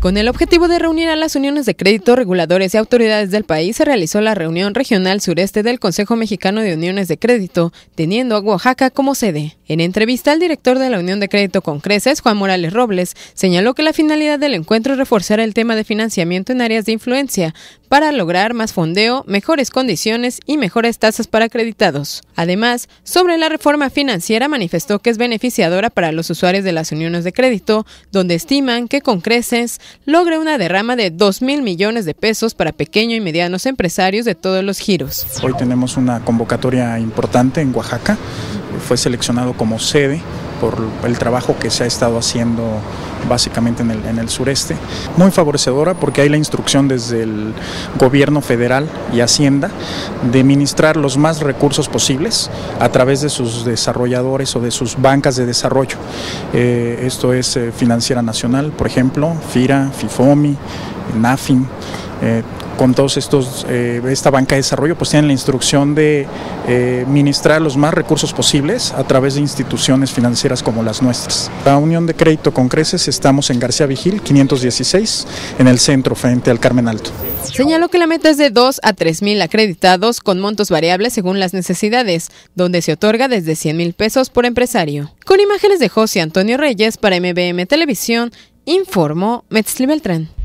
Con el objetivo de reunir a las uniones de crédito, reguladores y autoridades del país, se realizó la reunión regional sureste del Consejo Mexicano de Uniones de Crédito, teniendo a Oaxaca como sede. En entrevista, el director de la Unión de Crédito con Creces, Juan Morales Robles, señaló que la finalidad del encuentro es reforzar el tema de financiamiento en áreas de influencia para lograr más fondeo, mejores condiciones y mejores tasas para acreditados. Además, sobre la reforma financiera manifestó que es beneficiadora para los usuarios de las uniones de crédito, donde estiman que con Creces logre una derrama de 2 mil millones de pesos para pequeños y medianos empresarios de todos los giros. Hoy tenemos una convocatoria importante en Oaxaca. Fue seleccionado como sede por el trabajo que se ha estado haciendo básicamente en el, en el, sureste. Muy favorecedora porque hay la instrucción desde el gobierno federal y Hacienda de ministrar los más recursos posibles a través de sus desarrolladores o de sus bancas de desarrollo. Eh, esto es eh, Financiera Nacional, por ejemplo, FIRA, FIFOMI, NAFIN. Eh, con todos estos, eh, esta banca de desarrollo, pues tienen la instrucción de eh, ministrar los más recursos posibles a través de instituciones financieras como las nuestras. La Unión de Crédito con Creces estamos en García Vigil, 516, en el centro, frente al Carmen Alto. Señaló que la meta es de 2 a 3 mil acreditados con montos variables según las necesidades, donde se otorga desde 100 mil pesos por empresario. Con imágenes de José Antonio Reyes para MBM Televisión, informó Metzli Beltrán.